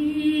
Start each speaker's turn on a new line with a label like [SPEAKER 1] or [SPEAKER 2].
[SPEAKER 1] you.